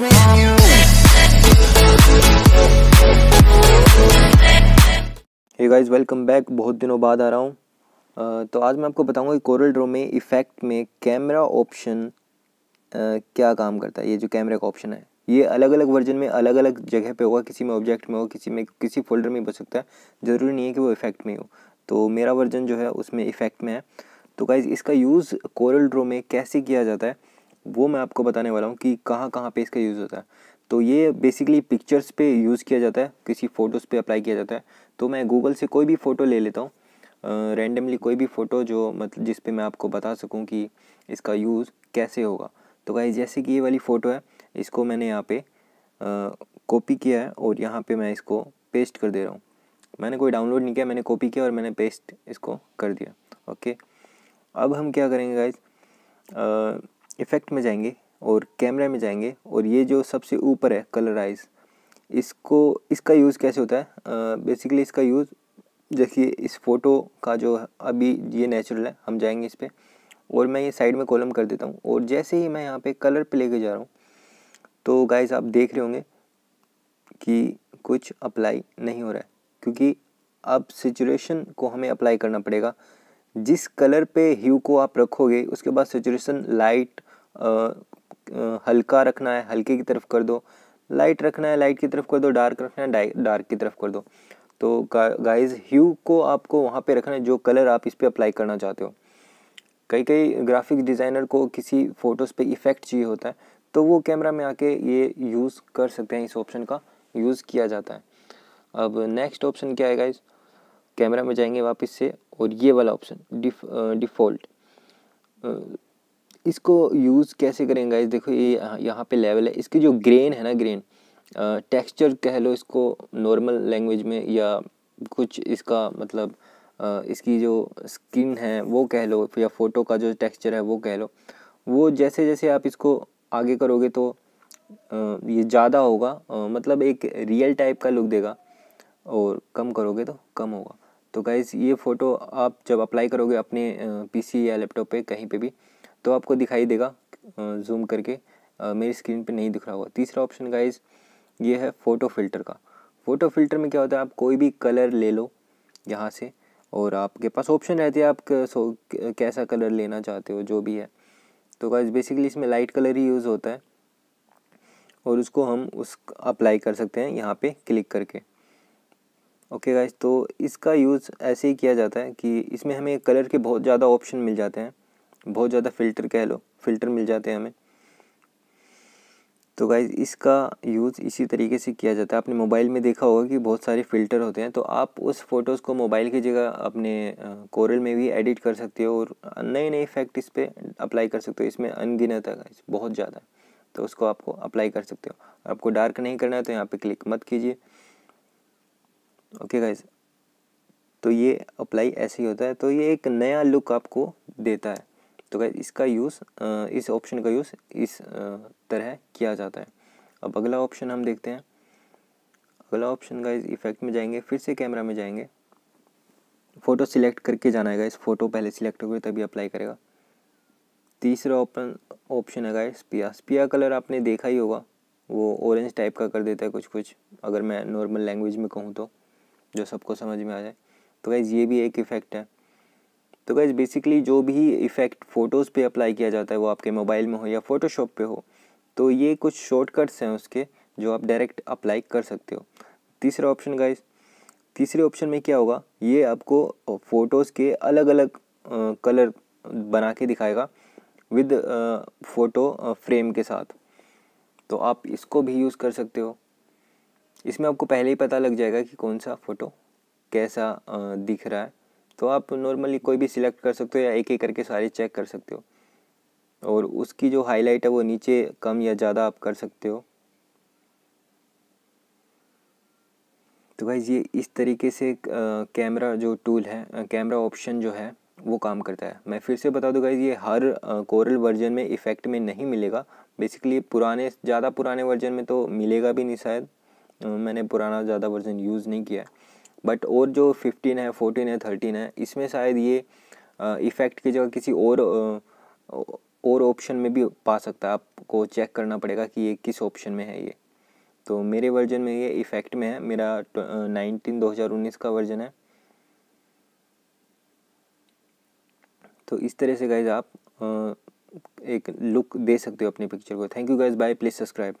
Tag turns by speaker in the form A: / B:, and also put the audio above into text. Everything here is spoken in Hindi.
A: हे गाइस वेलकम बैक बहुत दिनों बाद आ रहा हूँ। तो आज मैं आपको बताऊँगा कि कोरल ड्रो में इफ़ेक्ट में कैमरा ऑप्शन क्या काम करता है। ये जो कैमरे का ऑप्शन है, ये अलग अलग वर्जन में अलग अलग जगह पे होगा। किसी में ऑब्जेक्ट में हो, किसी में, किसी फोल्डर में हो सकता है। ज़रूरी नहीं है कि वो इफ़ेक्ट में हो तो मेरा वर्जन जो है, उसमें इफ़ेक्ट में है। तो गाइज़ इसका यूज़ कोरल ड्रो में कैसे किया जाता है? वो मैं आपको बताने वाला हूँ कि कहाँ कहाँ पे इसका यूज़ होता है। तो ये बेसिकली पिक्चर्स पे यूज़ किया जाता है, किसी फ़ोटोज़ पे अप्लाई किया जाता है। तो मैं गूगल से कोई भी फ़ोटो ले लेता हूँ। रैंडमली कोई भी फ़ोटो जो मतलब जिस पे मैं आपको बता सकूँ कि इसका यूज़ कैसे होगा। तो गाइज़ जैसे कि ये वाली फ़ोटो है, इसको मैंने यहाँ पे कॉपी किया है और यहाँ पे मैं इसको पेस्ट कर दे रहा हूँ। मैंने कोई डाउनलोड नहीं किया, मैंने कॉपी किया और मैंने पेस्ट इसको कर दिया। ओके अब हम क्या करेंगे गाइज़ इफ़ेक्ट में जाएँगे और कैमरा में जाएँगे और ये जो सबसे ऊपर है कलराइज इसको, इसका यूज़ कैसे होता है? बेसिकली इसका यूज़ देखिए इस फ़ोटो का जो अभी ये नेचुरल है, हम जाएँगे इस पर और मैं ये साइड में कॉलम कर देता हूँ और जैसे ही मैं यहाँ पे कलर पे लेके जा रहा हूँ तो गाइज़ आप देख रहे होंगे कि कुछ अप्लाई नहीं हो रहा है क्योंकि अब सिचुएशन को हमें अप्लाई करना पड़ेगा। जिस कलर पे ह्यू को आप रखोगे, उसके बाद सिचुएशन लाइट हल्का रखना है, हल्के की तरफ़ कर दो। लाइट रखना है लाइट की तरफ़ कर दो डार्क रखना है डार्क की तरफ़ कर दो। तो गाइस ह्यू को आपको वहाँ पे रखना है, जो कलर आप इस पर अप्लाई करना चाहते हो। कई कई ग्राफिक डिज़ाइनर को किसी फ़ोटोज़ पे इफ़ेक्ट चाहिए होता है तो वो कैमरा में आके ये यूज़ कर सकते हैं, इस ऑप्शन का यूज़ किया जाता है। अब नेक्स्ट ऑप्शन क्या है गाइज़ कैमरा में जाएँगे वापस से, और ये वाला ऑप्शन डिफ डिफ़ॉल्ट इसको यूज़ कैसे करेंगे गाइज़ देखो ये यहाँ पे लेवल है। इसकी जो ग्रेन है ना ग्रेन टेक्सचर कह लो इसको नॉर्मल लैंग्वेज में या कुछ इसका मतलब आ, इसकी जो स्किन है वो कह लो या फ़ोटो का जो टेक्सचर है वो कह लो। वो जैसे जैसे आप इसको आगे करोगे तो आ, ये ज़्यादा होगा। आ, मतलब एक रियल टाइप का लुक देगा। और कम करोगे तो कम होगा। तो गाइज़ ये फ़ोटो आप जब अप्लाई करोगे अपने पीसी या लैपटॉप पे कहीं पे भी तो आपको दिखाई देगा जूम करके। मेरी स्क्रीन पे नहीं दिख रहा होगा। तीसरा ऑप्शन गाइज़ ये है फ़ोटो फ़िल्टर का। फ़ोटो फ़िल्टर में क्या होता है, आप कोई भी कलर ले लो यहाँ से और आपके पास ऑप्शन रहते है, आप कैसा कलर लेना चाहते हो, जो भी है। तो गाइज़ बेसिकली इसमें लाइट कलर ही यूज़ होता है और उसको हम उस अप्लाई कर सकते हैं यहाँ पे क्लिक करके। ओके गाइज़ तो इसका यूज़ ऐसे ही किया जाता है कि इसमें हमें कलर के बहुत ज़्यादा ऑप्शन मिल जाते हैं। बहुत ज़्यादा फ़िल्टर कह लो, फ़िल्टर मिल जाते हैं हमें। तो गाइज़ इसका यूज़ इसी तरीके से किया जाता है। आपने मोबाइल में देखा होगा कि बहुत सारे फ़िल्टर होते हैं। तो आप उस फ़ोटोज़ को मोबाइल की जगह अपने कोरल में भी एडिट कर सकते हो और नए नए इफ़ेक्ट इस पर अप्लाई कर सकते हो। इसमें अनगिनत है गाइज़ बहुत ज़्यादा। तो उसको आपको अप्लाई कर सकते हो। आपको डार्क नहीं करना है तो यहाँ पर क्लिक मत कीजिए। ओके गाइज़ तो ये अप्लाई ऐसे ही होता है। तो ये एक नया लुक आपको देता है। तो गाइज़ इसका यूज़ इस ऑप्शन का यूज़ इस तरह किया जाता है। अब अगला ऑप्शन हम देखते हैं। अगला ऑप्शन गाइज़ इफ़ेक्ट में जाएँगे, फिर से कैमरा में जाएँगे। फ़ोटो सिलेक्ट करके जाना है गाइज़ फ़ोटो पहले सिलेक्ट होगी, तभी अप्लाई करेगा। तीसरा ऑप्शन ऑप्शन है गाइज़ स्पिया स्पिया कलर आपने देखा ही होगा। वो ऑरेंज टाइप का कर देता है कुछ कुछ अगर मैं नॉर्मल लैंग्वेज में कहूँ तो जो सबको समझ में आ जाए। तो गाइज़ ये भी एक इफ़ेक्ट है। तो गाइज़ बेसिकली जो भी इफ़ेक्ट फ़ोटोज़ पे अप्लाई किया जाता है, वो आपके मोबाइल में हो या फ़ोटोशॉप पे हो तो ये कुछ शॉर्टकट्स हैं उसके जो आप डायरेक्ट अप्लाई कर सकते हो। तीसरा ऑप्शन गाइज़ तीसरे ऑप्शन में क्या होगा, ये आपको फ़ोटोज़ के अलग अलग कलर बना के दिखाएगा विद फ़ोटो फ्रेम के साथ। तो आप इसको भी यूज़ कर सकते हो। इसमें आपको पहले ही पता लग जाएगा कि कौन सा फ़ोटो कैसा दिख रहा है। तो आप नॉर्मली कोई भी सिलेक्ट कर सकते हो या एक एक करके सारे चेक कर सकते हो। और उसकी जो हाईलाइट है वो नीचे कम या ज़्यादा आप कर सकते हो। तो भाई ये इस तरीके से कैमरा जो टूल है कैमरा ऑप्शन जो है, वो काम करता है। मैं फिर से बता दूँ गाइज़ ये हर कोरल वर्जन में इफ़ेक्ट में नहीं मिलेगा। बेसिकली पुराने, ज़्यादा पुराने वर्जन में तो मिलेगा भी नहीं शायद। मैंने पुराना ज़्यादा वर्जन यूज़ नहीं किया है। बट और जो फिफ्टीन है, फोर्टीन है, थर्टीन है, इसमें शायद ये इफ़ेक्ट की जगह किसी और और ऑप्शन में भी पा सकता है। आपको चेक करना पड़ेगा कि ये किस ऑप्शन में है ये। तो मेरे वर्जन में ये इफ़ेक्ट में है। मेरा नाइनटीन दो हज़ार उन्नीस का वर्जन है। तो इस तरह से गाइज़ आप एक लुक दे सकते हो अपनी पिक्चर को। Thank you guys bye please subscribe